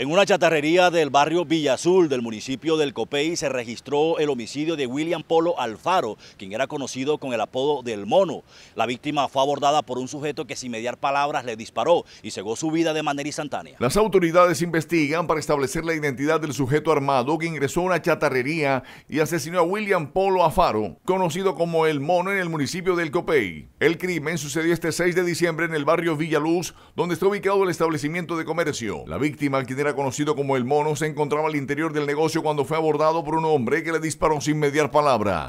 En una chatarrería del barrio Villa Azul del municipio del Copey se registró el homicidio de William Polo Alfaro, quien era conocido con el apodo del Mono. La víctima fue abordada por un sujeto que sin mediar palabras le disparó y cegó su vida de manera instantánea. Las autoridades investigan para establecer la identidad del sujeto armado que ingresó a una chatarrería y asesinó a William Polo Alfaro, conocido como el Mono en el municipio del Copey. El crimen sucedió este 6 de diciembre en el barrio Villaluz, donde está ubicado el establecimiento de comercio. La víctima, quien era conocido como el mono, se encontraba al interior del negocio cuando fue abordado por un hombre que le disparó sin mediar palabra.